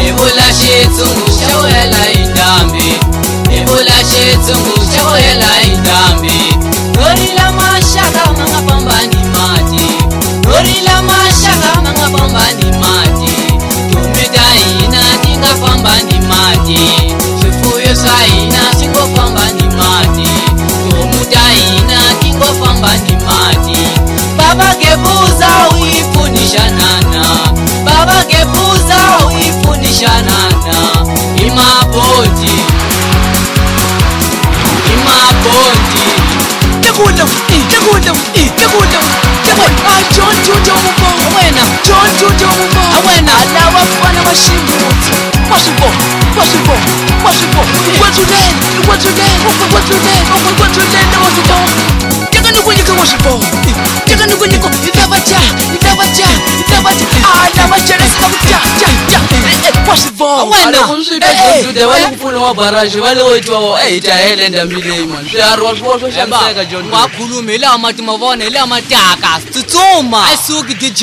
ibulashitsungu shawela indambi Kepuza uifunishanana Baba Kepuza uifunishanana Imapoti Imapoti Chakula, chakula, chakula Chakula, ah, John Tuto Mumbo Awena John Tuto Mumbo Awena Alawa mwana wa shimuti Mwashibo, mwashibo, mwashibo What's your name? What's your name? What's your name? What's your name? What's your name? What's your name? What's your name? What's your name? nikuniko idavaca idavaca idavaca adavaca lesikakuca ca ca makhulume ila mati mavona ila mataka tsutsuma esuki dj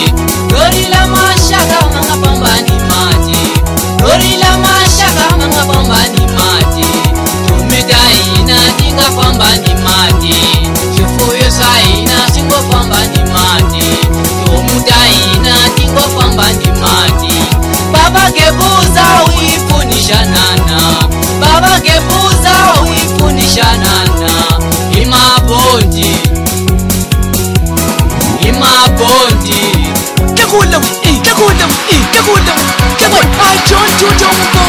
Yakudam, Yakudam, Yakudam, Yakudam, I joined you,